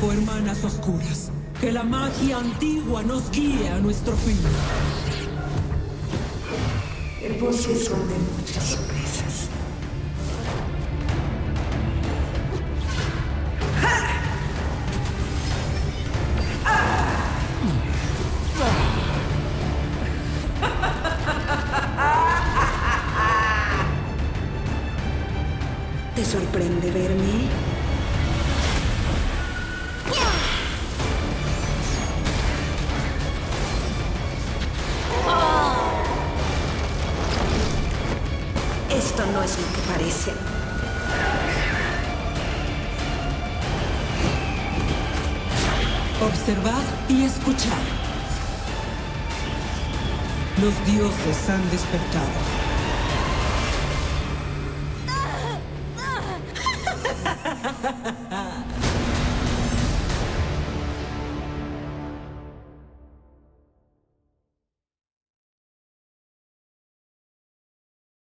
hermanas oscuras. Que la magia antigua nos guíe a nuestro fin. El bosque esconde muchas sorpresas. ¿Te sorprende verme? Esto no es lo que parece. Observad y escuchad. Los dioses han despertado.